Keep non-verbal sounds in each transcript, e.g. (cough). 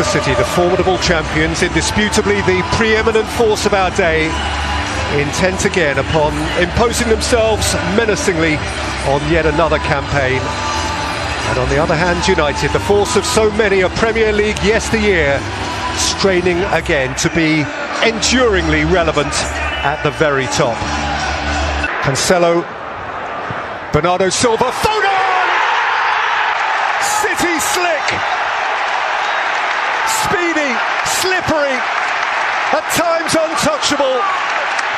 Manchester City, the formidable champions, indisputably the preeminent force of our day, intent again upon imposing themselves menacingly on yet another campaign. And on the other hand, United, the force of so many a Premier League yesteryear, straining again to be enduringly relevant at the very top. Cancelo, Bernardo Silva, Foden! City slick! Speedy, slippery, at times untouchable,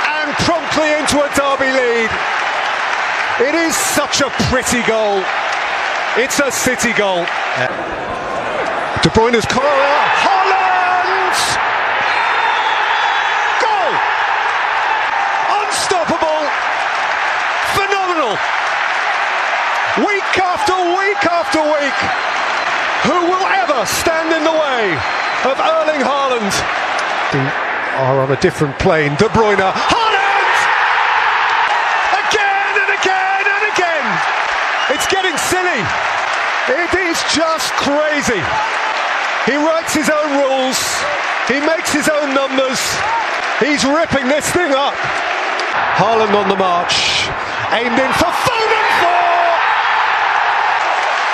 and promptly into a derby lead. It is such a pretty goal. It's a City goal. De Bruyne's corner. Oh, Haaland! Goal! Unstoppable! Phenomenal! Week after week after week. Who will ever stand in the way of Erling Haaland? They are on a different plane. De Bruyne. Haaland! Again and again and again! It's getting silly. It is just crazy. He writes his own rules. He makes his own numbers. He's ripping this thing up. Haaland on the march. Aimed in for Foden for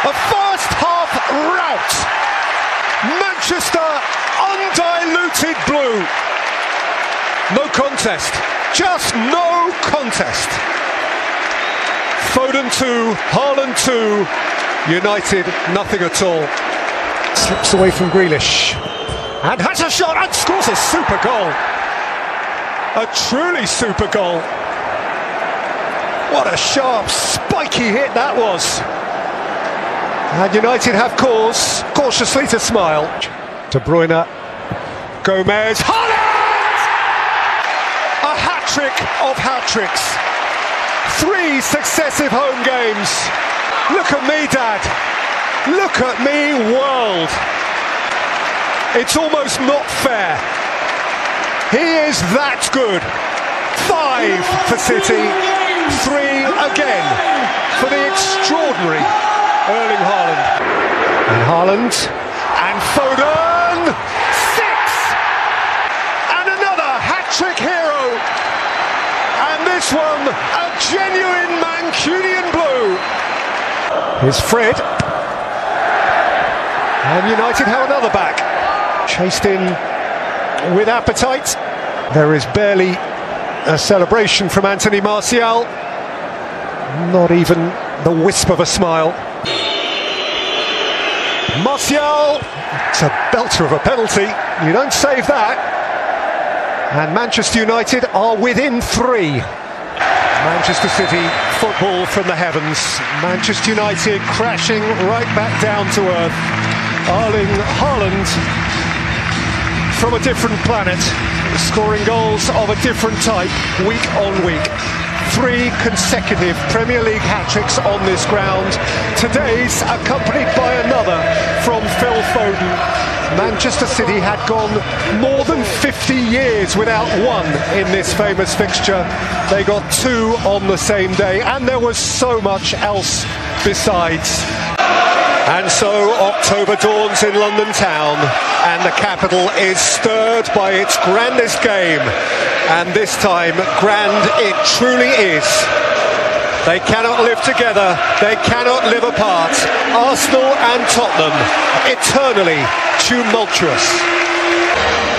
a first half rout. Manchester undiluted blue. No contest. Just no contest. Foden 2, Haaland 2, United nothing at all. Slips away from Grealish. And has a shot and scores a super goal. A truly super goal. What a sharp, spiky hit that was. And United have cause, cautiously to smile. De Bruyne, Gomez, Haaland! A hat trick of hat tricks. Three successive home games. Look at me, Dad. Look at me, world. It's almost not fair. He is that good. Five for City, three again for the extraordinary Erling Haaland. And Haaland and Foden. Six! And another hat trick hero. And this one, a genuine Mancunian blue. Here's Fred. And United have another back. Chased in with appetite. There is barely a celebration from Anthony Martial. Not even the wisp of a smile. Martial, it's a belter of a penalty. You don't save that. And Manchester United are within three. Manchester City football from the heavens. Manchester United crashing right back down to earth. Erling Haaland from a different planet, scoring goals of a different type week on week. Three consecutive Premier League hat tricks on this ground. Today's accompanied by another from Phil Foden. Manchester City had gone more than 50 years without one in this famous fixture. They got two on the same day, and there was so much else besides. And so October dawns in London town, and the capital is stirred by its grandest game. And this time, grand it truly is. They cannot live together, they cannot live apart. Arsenal and Tottenham, eternally tumultuous.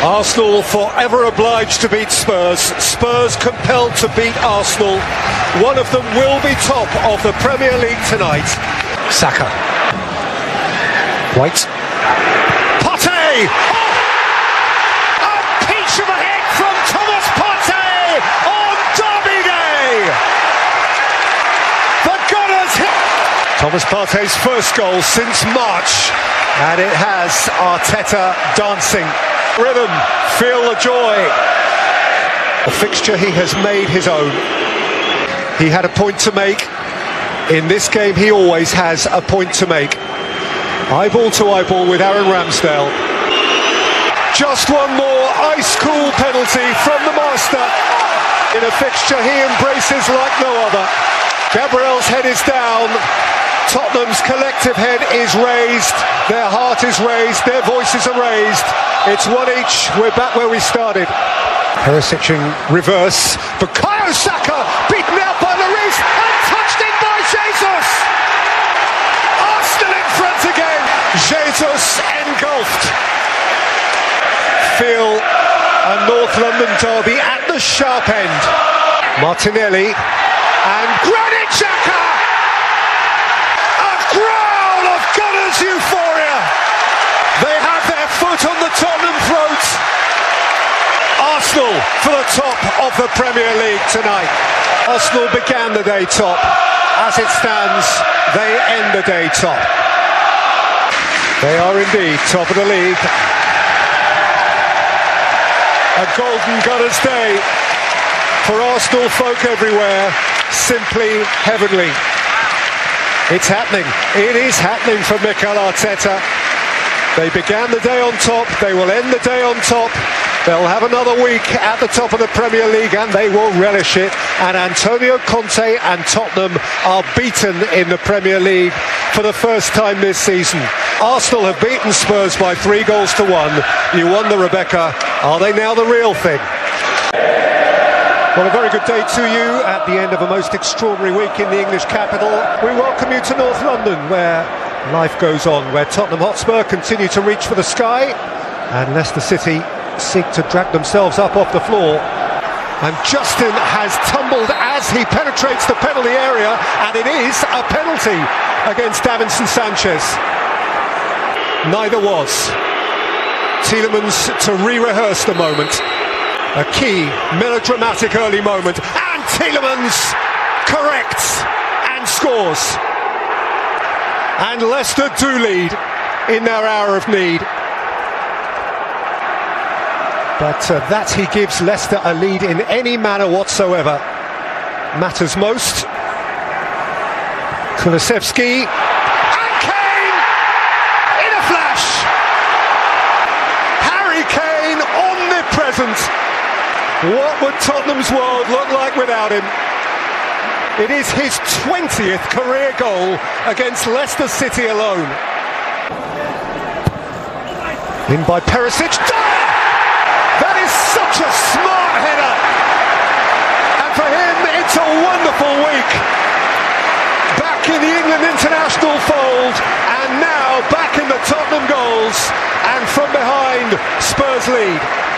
Arsenal forever obliged to beat Spurs. Spurs compelled to beat Arsenal. One of them will be top of the Premier League tonight. Saka. White. Partey! Oh! A peach of a hit from Thomas Partey on Derby Day! The Gunners hit. Thomas Partey's first goal since March, and it has Arteta dancing. Rhythm, feel the joy. A fixture he has made his own. He had a point to make. In this game, he always has a point to make. Eyeball to eyeball with Aaron Ramsdale. Just one more ice cool penalty from the master in a fixture he embraces like no other. Gabriel's head is down. Tottenham's collective head is raised, their heart is raised, their voices are raised. It's one each. We're back where we started. Perisic in reverse. Bukayo Saka Jesus engulfed. Feel a North London derby at the sharp end. Martinelli and Granit Xhaka. A growl of Gunners euphoria. They have their foot on the Tottenham throat. Arsenal for the top of the Premier League tonight. Arsenal began the day top. As it stands, they end the day top. They are indeed top of the league. A golden Gunners day for Arsenal folk everywhere. Simply heavenly. It's happening. It is happening for Mikel Arteta. They began the day on top. They will end the day on top. They'll have another week at the top of the Premier League and they will relish it. And Antonio Conte and Tottenham are beaten in the Premier League for the first time this season. Arsenal have beaten Spurs by three goals to one. You won the Rebecca. Are they now the real thing? Well, a very good day to you at the end of a most extraordinary week in the English capital. We welcome you to North London, where life goes on, where Tottenham Hotspur continue to reach for the sky, and Leicester City seek to drag themselves up off the floor. And Justin has tumbled as he penetrates the penalty area, and it is a penalty against Davinson Sanchez. Neither was. Tielemans to re-rehearse the moment. A key, melodramatic early moment, and Tielemans corrects and scores. And Leicester do lead in their hour of need. But uh, that he gives Leicester a lead in any manner whatsoever matters most. Kulusevski omnipresent. What would Tottenham's world look like without him? It is his 20th career goal against Leicester City alone. In by Perisic. That is such a smart header. And for him, it's a wonderful week. Back in the England international fold, and now back in the Tottenham goals. And from behind, Spurs lead.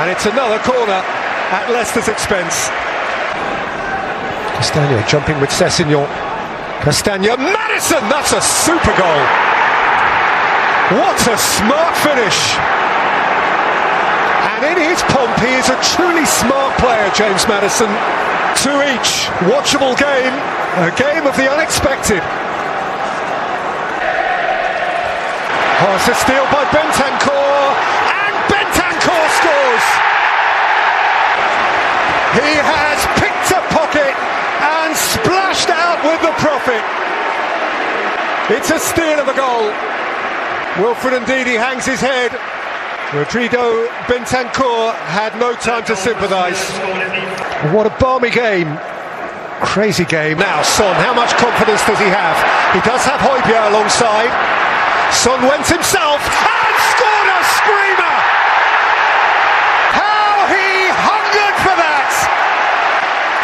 And it's another corner at Leicester's expense. Castagna jumping with Sessegnon. Castagna, Maddison, that's a super goal. What a smart finish. And in his pomp, he is a truly smart player, James Maddison. Two each, watchable game, a game of the unexpected. Oh, it's a steal by Bentancur, and Bentancur scores! He has picked a pocket and splashed out with the profit. It's a steal of a goal. Wilfred Ndidi hangs his head. Rodrigo Bentancur had no time to sympathise. What a barmy game. Crazy game. Now, Son, how much confidence does he have? He does have Højbjerg alongside. Son went himself and scored a screamer! How he hungered for that!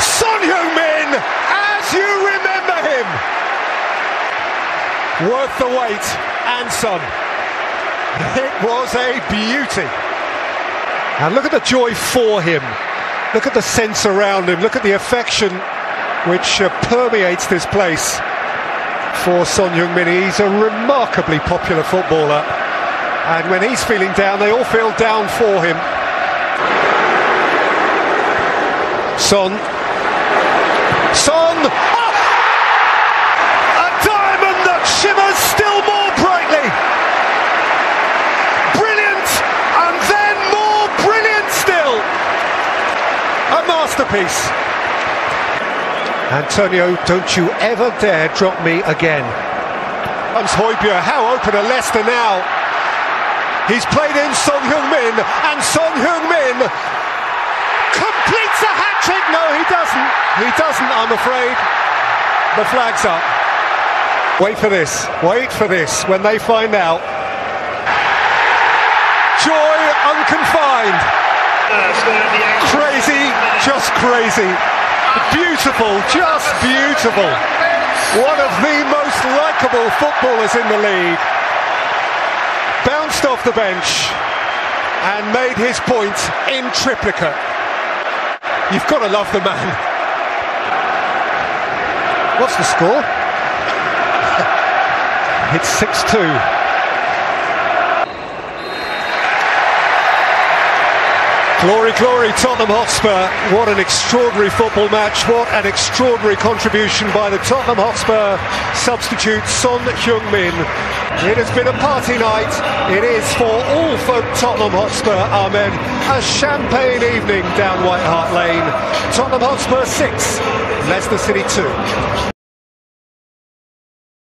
Son Heung-min, as you remember him! Worth the wait, and Son. It was a beauty. And look at the joy for him. Look at the sense around him. Look at the affection which uh, permeates this place for Son Heung-min. He's a remarkably popular footballer. And when he's feeling down, they all feel down for him. Son. Son! Oh! A diamond that shimmers still more brightly! Brilliant! And then more brilliant still! A masterpiece. Antonio, don't you ever dare drop me again. Comes Højbjerg, how open are Leicester now? He's played in Son Heung-min, and Son Heung-min completes a hat-trick. No, he doesn't. He doesn't, I'm afraid. The flag's up. Wait for this, wait for this, when they find out. Joy unconfined. Crazy, just crazy. Beautiful, just beautiful. One of the most likeable footballers in the league. Bounced off the bench and made his point in triplicate. You've got to love the man. What's the score? (laughs) it's 6 2. Glory, glory, Tottenham Hotspur. What an extraordinary football match. What an extraordinary contribution by the Tottenham Hotspur substitute Son Heung-min. It has been a party night. It is for all folk Tottenham Hotspur, amen. A champagne evening down White Hart Lane. Tottenham Hotspur 6, Leicester City 2.